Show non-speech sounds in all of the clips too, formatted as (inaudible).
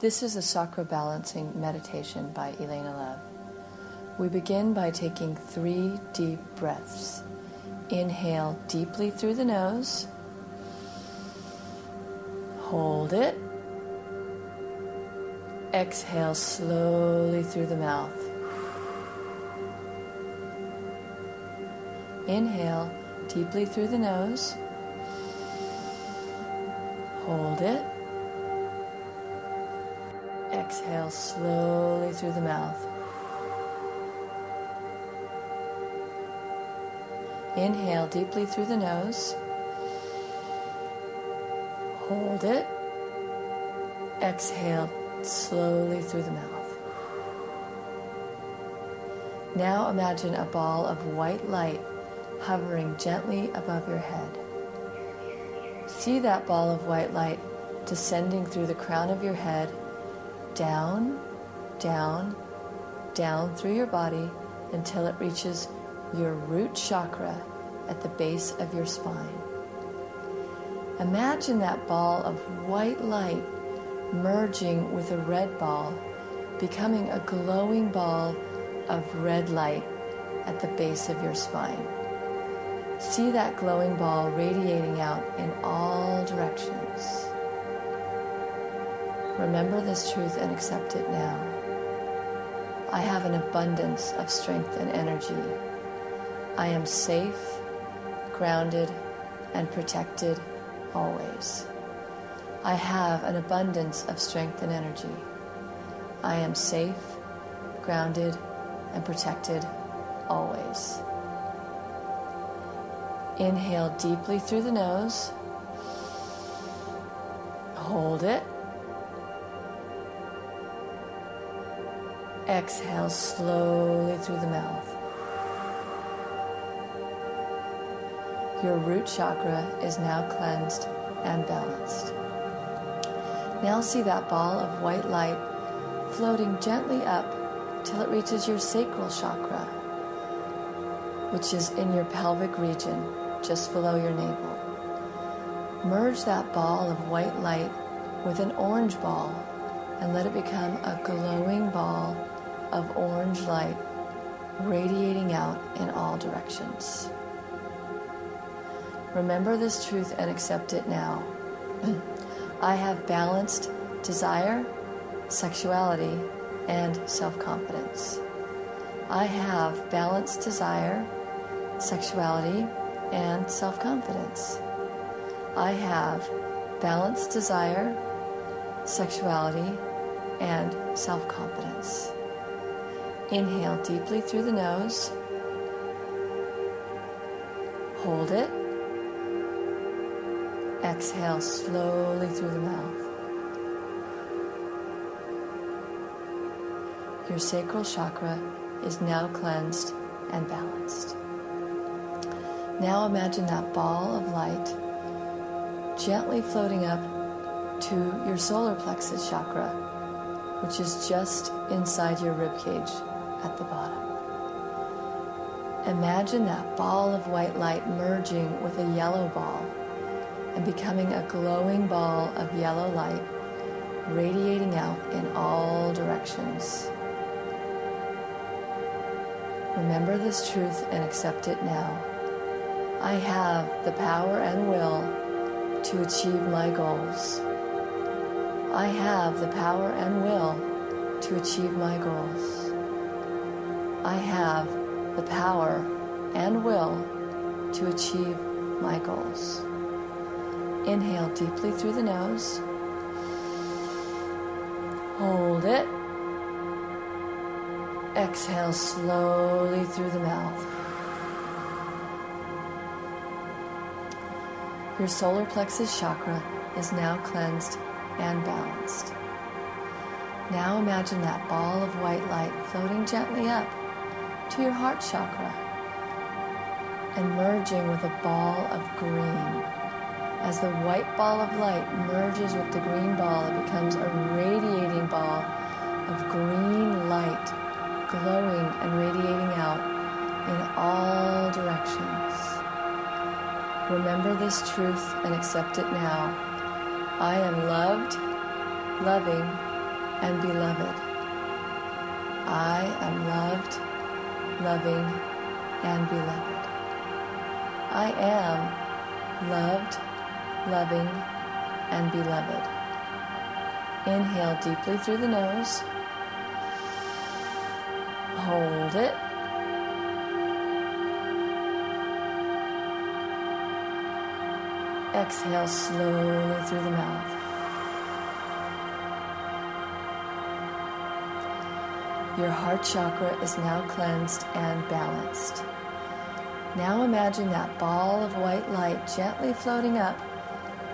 This is a chakra balancing meditation by Elaina Love. We begin by taking three deep breaths. Inhale deeply through the nose. Hold it. Exhale slowly through the mouth. Inhale deeply through the nose. Hold it. Exhale slowly through the mouth. Inhale deeply through the nose. Hold it. Exhale slowly through the mouth. Now imagine a ball of white light hovering gently above your head. See that ball of white light descending through the crown of your head, down, down, down through your body until it reaches your root chakra at the base of your spine. Imagine that ball of white light merging with a red ball, becoming a glowing ball of red light at the base of your spine. See that glowing ball radiating out in all directions. Remember this truth and accept it now. I have an abundance of strength and energy. I am safe, grounded, and protected always. I have an abundance of strength and energy. I am safe, grounded, and protected always. Inhale deeply through the nose. Hold it. Exhale slowly through the mouth. Your root chakra is now cleansed and balanced. Now see that ball of white light floating gently up till it reaches your sacral chakra, which is in your pelvic region, just below your navel. Merge that ball of white light with an orange ball and let it become a glowing ball of orange light radiating out in all directions. Remember this truth and accept it now. (clears throat) I have balanced desire, sexuality, and self confidence. I have balanced desire, sexuality, and self confidence. I have balanced desire, sexuality, and self confidence. Inhale deeply through the nose. Hold it. Exhale slowly through the mouth. Your sacral chakra is now cleansed and balanced. Now imagine that ball of light gently floating up to your solar plexus chakra, which is just inside your rib cage at the bottom. Imagine that ball of white light merging with a yellow ball and becoming a glowing ball of yellow light radiating out in all directions. Remember this truth and accept it now. I have the power and will to achieve my goals. I have the power and will to achieve my goals. I have the power and will to achieve my goals. Inhale deeply through the nose. Hold it. Exhale slowly through the mouth. Your solar plexus chakra is now cleansed and balanced. Now imagine that ball of white light floating gently up to your heart chakra and merging with a ball of green. As the white ball of light merges with the green ball, it becomes a radiating ball of green light, glowing and radiating out in all directions. Remember this truth and accept it now. I am loved, loving, and beloved. I am loved, loving, and beloved. I am loved, loving, and beloved. Inhale deeply through the nose. Hold it. Exhale slowly through the mouth. Your heart chakra is now cleansed and balanced. Now imagine that ball of white light gently floating up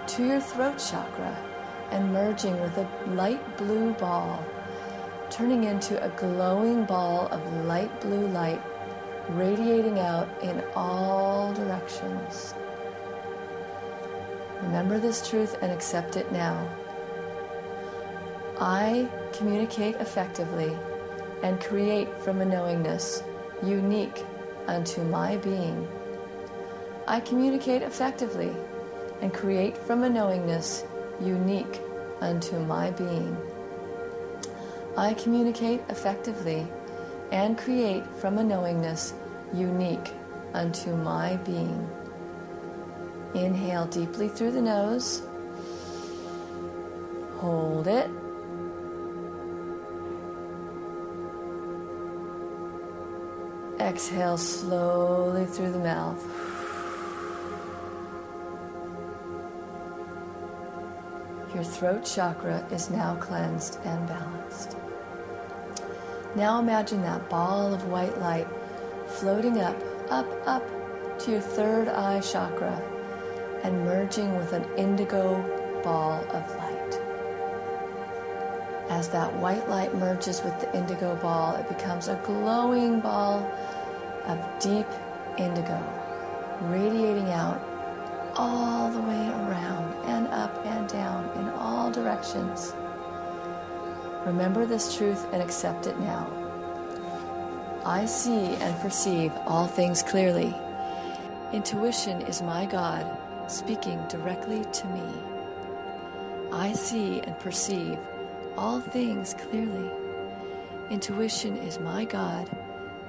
to your throat chakra and merging with a light blue ball, turning into a glowing ball of light blue light radiating out in all directions. Remember this truth and accept it now. I communicate effectively and create from a knowingness unique unto my being. I communicate effectively and create from a knowingness unique unto my being. I communicate effectively and create from a knowingness unique unto my being. Inhale deeply through the nose. Hold it. Exhale slowly through the mouth. Your throat chakra is now cleansed and balanced. Now imagine that ball of white light floating up, up, up to your third eye chakra and merging with an indigo ball of light. As that white light merges with the indigo ball, it becomes a glowing ball of deep indigo, radiating out all the way around and up and down in all directions. Remember this truth and accept it now. I see and perceive all things clearly. Intuition is my God speaking directly to me. I see and perceive all things clearly. Intuition is my God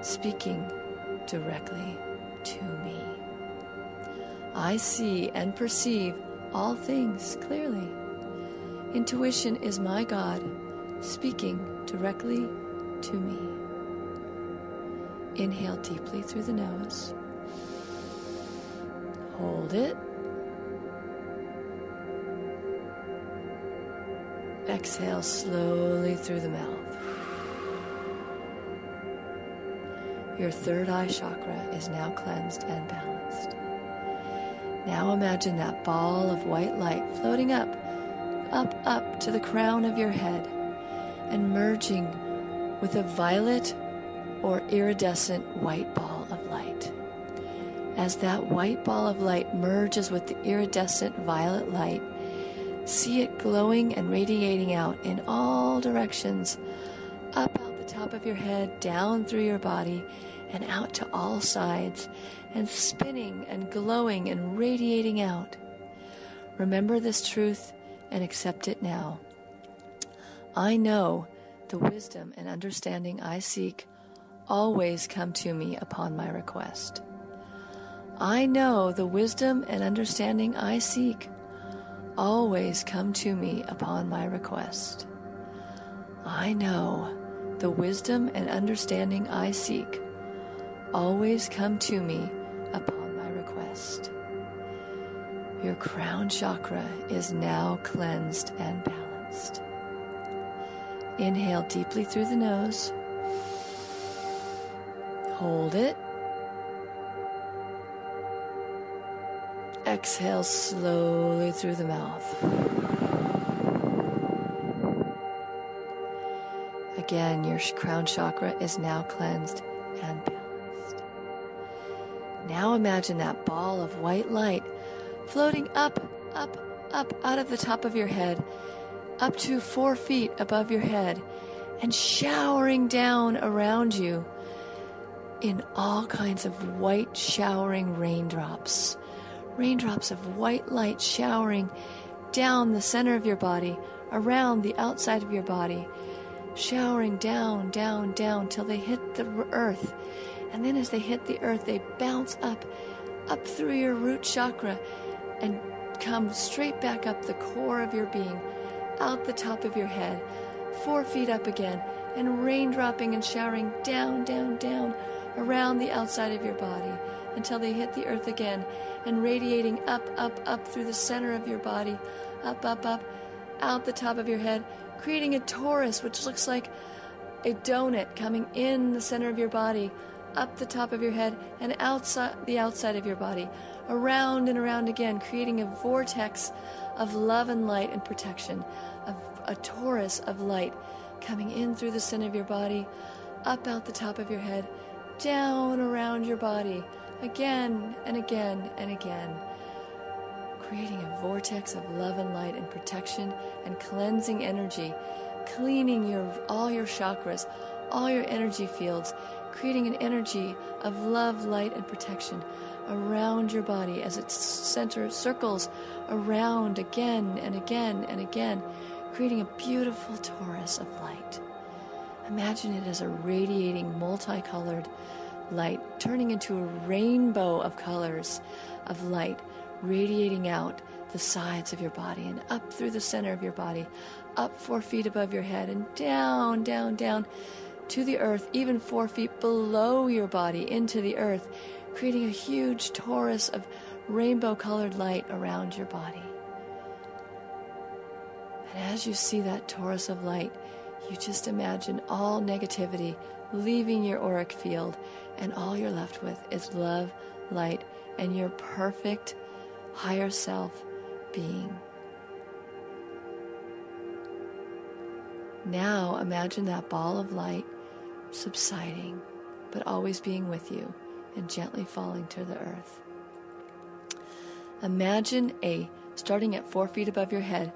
speaking directly to me. I see and perceive all things clearly. Intuition is my God speaking directly to me. Inhale deeply through the nose. Hold it. Exhale slowly through the mouth. Your third eye chakra is now cleansed and balanced. Now imagine that ball of white light floating up, up, up to the crown of your head and merging with a violet or iridescent white ball of light. As that white ball of light merges with the iridescent violet light, see it glowing and radiating out in all directions, up out the top of your head, down through your body, and out to all sides, and spinning and glowing and radiating out. Remember this truth and accept it now. I know the wisdom and understanding I seek always come to me upon my request. I know the wisdom and understanding I seek always come to me upon my request. I know the wisdom and understanding I seek always come to me upon my request. Your crown chakra is now cleansed and balanced. Inhale deeply through the nose. Hold it. Exhale slowly through the mouth. Again, your crown chakra is now cleansed and balanced. Now imagine that ball of white light floating up, up, up out of the top of your head up to four feet above your head and showering down around you in all kinds of white showering raindrops. Raindrops of white light showering down the center of your body, around the outside of your body, showering down, down, down till they hit the earth. And then as they hit the earth, they bounce up, up through your root chakra and come straight back up the core of your being, out the top of your head, four feet up again, and raindropping and showering down, down, down around the outside of your body until they hit the earth again and radiating up, up, up through the center of your body, up, up, up, out the top of your head, creating a torus, which looks like a donut coming in the center of your body, up the top of your head, and outside the outside of your body, around and around again, creating a vortex of love and light and protection, of a torus of light coming in through the center of your body, up out the top of your head, down around your body, again and again and again, creating a vortex of love and light and protection and cleansing energy, cleaning your all your chakras, all your energy fields, creating an energy of love, light, and protection around your body as its center circles around again and again and again, creating a beautiful torus of light. Imagine it as a radiating, multicolored light, turning into a rainbow of colors of light, radiating out the sides of your body and up through the center of your body, up four feet above your head, and down, down, down to the earth, even four feet below your body into the earth, creating a huge torus of rainbow colored light around your body. And as you see that torus of light, you just imagine all negativity leaving your auric field, and all you're left with is love, light, and your perfect higher self being. Now imagine that ball of light subsiding, but always being with you and gently falling to the earth. Imagine a, starting at four feet above your head,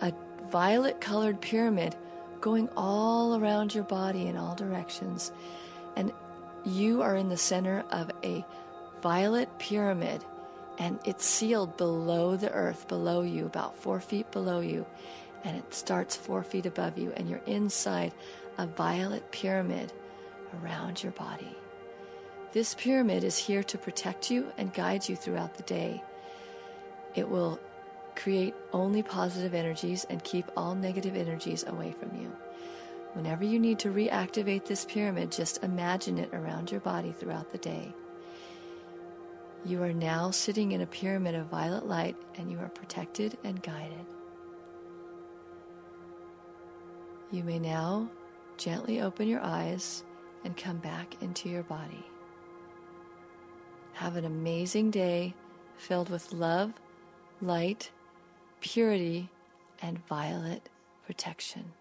a violet colored pyramid going all around your body in all directions. And you are in the center of a violet pyramid, and it's sealed below the earth, below you, about four feet below you. And it starts four feet above you, and you're inside a violet pyramid around your body. This pyramid is here to protect you and guide you throughout the day. It will create only positive energies and keep all negative energies away from you. Whenever you need to reactivate this pyramid, just imagine it around your body throughout the day. You are now sitting in a pyramid of violet light and you are protected and guided. You may now gently open your eyes and come back into your body. Have an amazing day filled with love, light, purity, and violet protection.